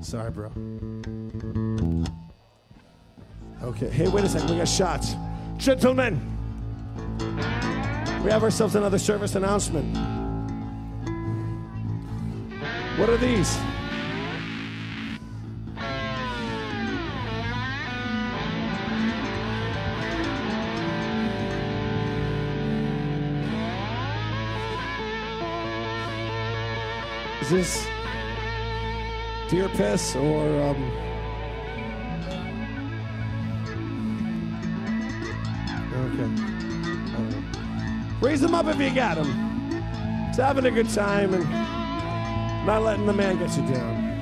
Sorry, bro. Okay. Hey, wait a second. We got shots. Gentlemen, we have ourselves another service announcement. What are these? Is this deer piss or um? Okay. Raise them up if you got them. It's having a good time and not letting the man get you down.